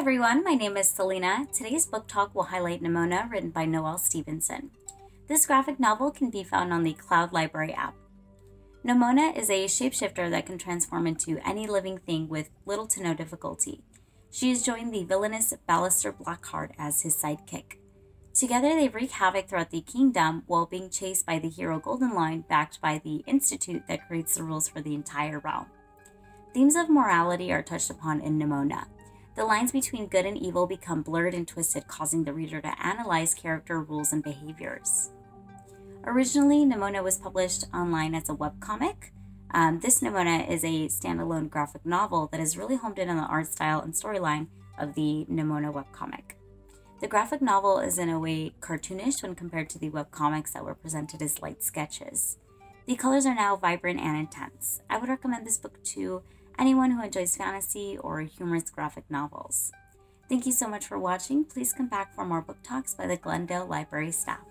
everyone, my name is Selena. Today's book talk will highlight Nimona, written by Noelle Stevenson. This graphic novel can be found on the Cloud Library app. Nimona is a shapeshifter that can transform into any living thing with little to no difficulty. She has joined the villainous Ballister Blackheart as his sidekick. Together, they wreak havoc throughout the kingdom while being chased by the hero Golden Lion, backed by the institute that creates the rules for the entire realm. Themes of morality are touched upon in Nimona. The lines between good and evil become blurred and twisted, causing the reader to analyze character rules and behaviors. Originally, Nimona was published online as a webcomic. Um, this Nimona is a standalone graphic novel that is really homed in on the art style and storyline of the Nimona webcomic. The graphic novel is in a way cartoonish when compared to the webcomics that were presented as light sketches. The colors are now vibrant and intense. I would recommend this book to anyone who enjoys fantasy or humorous graphic novels. Thank you so much for watching. Please come back for more book talks by the Glendale Library staff.